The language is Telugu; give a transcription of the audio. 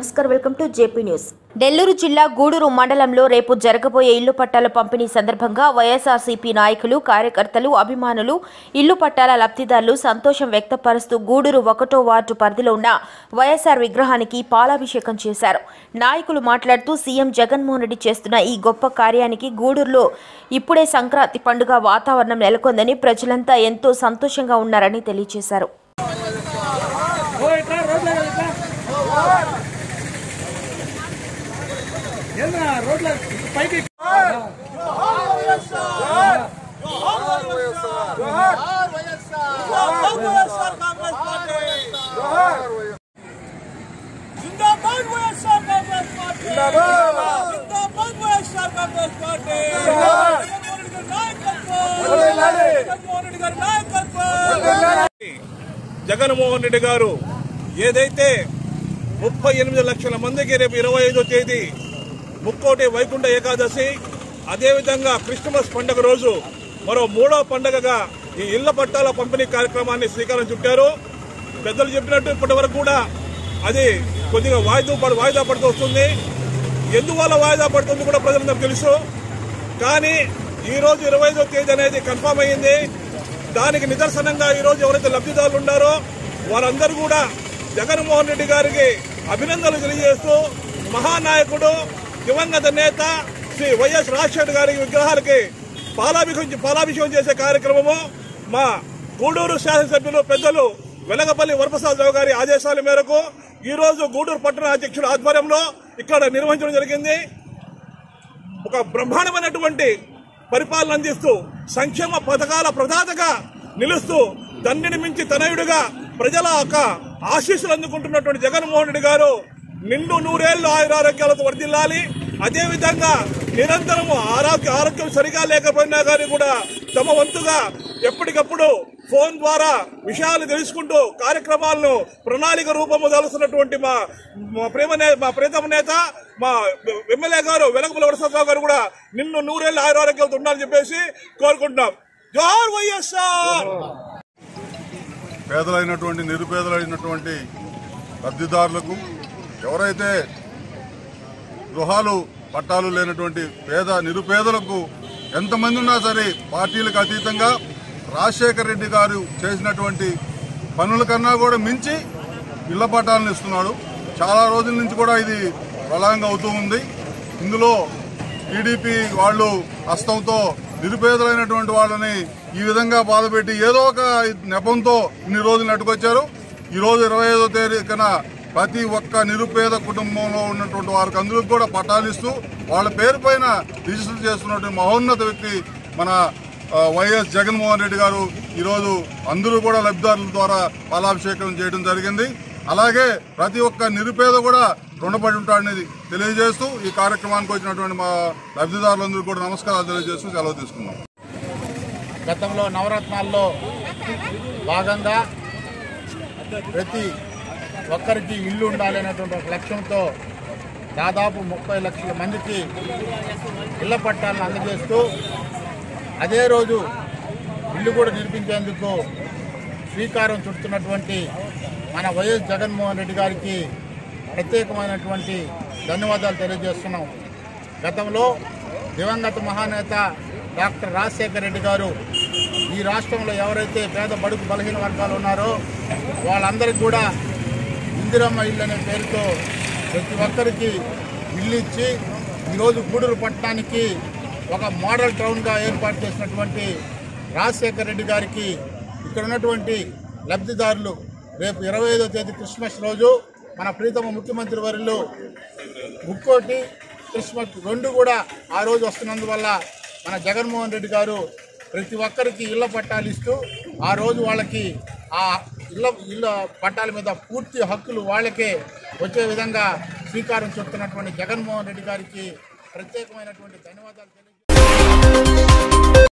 నమస్కారం. Welcome to JP news. Nellore జిల్లా గూడూరు మండలంలో రేపు జరగబోయే ఇల్లు పట్టాల పంపిణీ సందర్భంగా వైఎస్ఆర్సీపీ నాయకులు కార్యకర్తలు అభిమానులు ఇల్లు పట్టాల లబ్ధిదారులు సంతోషం వ్యక్తపరుస్తూ గూడూరు ఒకటో వార్డు పరిధిలో ఉన్న వైఎస్ఆర్ విగ్రహానికి పాలాభిషేకం చేశారు. నాయకులు మాట్లాడుతూ సీఎం జగన్మోహన్ రెడ్డి చేస్తున్న ఈ గొప్ప కార్యానికి గూడూరులో ఇప్పుడే సంక్రాంతి పండుగ వాతావరణం నెలకొందని ప్రజలంతా ఎంతో సంతోషంగా ఉన్నారని తెలియజేశారు ఏంద్రా రోడ్ల పైకి జిందాబాద్ వైఎస్ఆర్ కాంగ్రెస్ పార్టీ జిందాబాద్ వైఎస్ఆర్ జగన్మోహన్ రెడ్డి గారు ఏదైతే ముప్పై ఎనిమిది లక్షల మందికి రేపు ఇరవై ఐదో తేదీ ముక్కోటి వైకుంఠ ఏకాదశి అదేవిధంగా క్రిస్మస్ పండుగ రోజు మరో మూడో పండుగగా ఈ ఇళ్ళ పట్టాల పంపిణీ కార్యక్రమాన్ని శ్రీకారం చుట్టారు. పెద్దలు చెప్పినట్టు ఇప్పటి వరకు కూడా అది కొద్దిగా వాయిదా వాయిదా పడుతూ వస్తుంది. ఎందువల్ల వాయిదా పడుతుంది కూడా ప్రజలందరూ తెలుసు. కానీ ఈరోజు ఇరవై ఐదో తేదీ అనేది కన్ఫామ్ అయ్యింది. దానికి నిదర్శనంగా ఈరోజు ఎవరైతే లబ్ధిదారులు ఉన్నారో వారందరూ కూడా జగన్మోహన్ రెడ్డి గారికి అభినందనలు తెలియజేస్తూ మహానాయకుడు దివంగత నేత శ్రీ వైఎస్ రాజశేఖర్ గారి విగ్రహాలకి పాలాభిషేకం పాలాభిషేకం చేసే కార్యక్రమము మా గూడూరు శాసనసభ్యులు పెద్దలు వెలగపల్లి వరప్రసాదరావు గారి ఆదేశాల మేరకు ఈ రోజు గూడూరు పట్టణ అధ్యక్షుల ఆధ్వర్యంలో ఇక్కడ నిర్వహించడం జరిగింది. ఒక బ్రహ్మాండమైనటువంటి పరిపాలన అందిస్తూ సంక్షేమ పథకాల ప్రదాతగా నిలుస్తూ తండ్రిని మించి తనయుడిగా ప్రజల యొక్క ఆశీస్సులు అందుకుంటున్నటువంటి జగన్మోహన్ రెడ్డి గారు నిండు నూరేళ్ళు ఆయురారోగ్యాలతో వర్దిల్లాలి అదేవిధంగా నిరంతరము ఆరోగ్య ఆరోగ్యం సరిగా లేకపోయినా కానీ కూడా తమ వంతుగా ఎప్పటికప్పుడు ఫోన్ ద్వారా విషయాలు తెలుసుకుంటూ కార్యక్రమాలను ప్రణాళిక రూపము దాలుస్తున్నటువంటి మా మా ప్రేమ మా ప్రీతమ నేత మా ఎమ్మెల్యే గారు వెలగపల్లి వరసరావు గారు కూడా నిన్ను నూరేళ్ళు ఆరోగ్యాలతో ఉండాలని చెప్పేసి కోరుకుంటున్నాం. జోహార్ వైఎస్ఆర్! పేదలైనటువంటి నిరుపేదలైనటువంటి లబ్ధిదారులకు ఎవరైతే గృహాలు పట్టాలు లేనటువంటి పేద నిరుపేదలకు ఎంతమంది ఉన్నా సరే పార్టీలకు అతీతంగా రాజశేఖర రెడ్డి గారు చేసినటువంటి పనుల కన్నా కూడా మించి ఇళ్ళ పట్టాలను ఇస్తున్నాడు. చాలా రోజుల నుంచి కూడా ఇది బలంగా అవుతూ ఉంది. ఇందులో టీడీపీ వాళ్ళు హస్తంతో నిరుపేదలైనటువంటి వాళ్ళని ఈ విధంగా బాధపెట్టి ఏదో ఒక నెపంతో ఇన్ని రోజులు నెట్టుకొచ్చారు ఈరోజు ఇరవై ఐదో తేదీన ప్రతి ఒక్క నిరుపేద కుటుంబంలో ఉన్నటువంటి వారికి అందరికి కూడా పట్టాలిస్తూ వాళ్ళ పేరు పైన రిజిస్టర్ చేస్తున్నటువంటి మహోన్నత వ్యక్తి మన వైఎస్ జగన్మోహన్ రెడ్డి గారు ఈరోజు అందరూ కూడా లబ్ధిదారుల ద్వారా పాలాభిషేకం చేయడం జరిగింది. అలాగే ప్రతి ఒక్క నిరుపేద కూడా రుణపడి ఉంటాడనేది తెలియజేస్తూ ఈ కార్యక్రమానికి వచ్చినటువంటి మా లబ్ధిదారులందరూ కూడా నమస్కారాలు తెలియజేస్తూ సెలవు తీసుకున్నాం గతంలో నవరత్నాల్లో భాగంగా ప్రతి ఒక్కరికి ఇల్లు ఉండాలి అనేటువంటి ఒక లక్ష్యంతో దాదాపు ముప్పై లక్షల మందికి ఇళ్ళ పట్టాలను అందజేస్తూ అదే రోజు ఇల్లు కూడా నిర్మించేందుకు శ్రీకారం చుడుతున్నటువంటి మన వైఎస్ జగన్మోహన్ రెడ్డి గారికి ప్రత్యేకమైనటువంటి ధన్యవాదాలు తెలియజేస్తున్నాం. గతంలో దివంగత మహానేత డాక్టర్ రాజశేఖర రెడ్డి గారు ఈ రాష్ట్రంలో ఎవరైతే పేద బడుగు బలహీన వర్గాలు ఉన్నారో వాళ్ళందరికీ కూడా ఇందిరమ్మ ఇల్లు అనే పేరుతో ప్రతి ఒక్కరికి ఇల్లు ఇచ్చి ఈరోజు గూడూరు పట్టణానికి ఒక మోడల్ టౌన్గా ఏర్పాటు చేసినటువంటి రాజశేఖర రెడ్డి గారికి ఇక్కడ ఉన్నటువంటి లబ్ధిదారులు రేపు ఇరవై ఐదో తేదీ క్రిస్మస్ రోజు మన ప్రీతమ ముఖ్యమంత్రి వర్యులు ముక్కోటి క్రిస్మస్ రెండు కూడా ఆ రోజు వస్తున్నందువల్ల మన జగన్మోహన్ రెడ్డి గారు ప్రతి ఒక్కరికి ఇళ్ళ పట్టాలు ఇస్తూ ఆ రోజు వాళ్ళకి ఆ ఇళ్ళ ఇళ్ళ పట్టాల మీద పూర్తి హక్కులు వాళ్ళకే వచ్చే విధంగా శ్రీకారం చుడుతున్నటువంటి జగన్మోహన్ రెడ్డి గారికి ప్రత్యేకమైనటువంటి ధన్యవాదాలు తెలియ